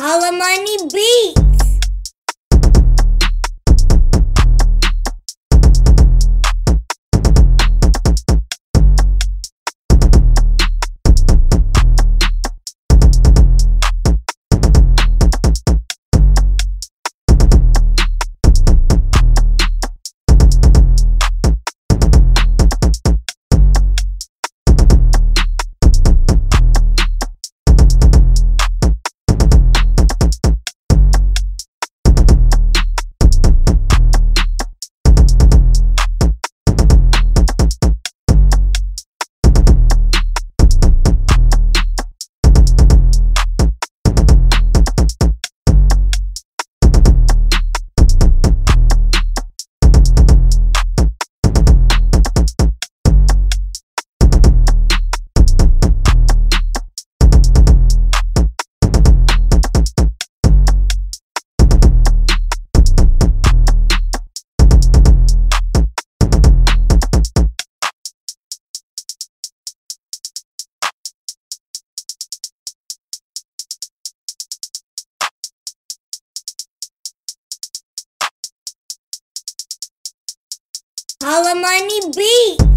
Holla Money Holla Money Beats.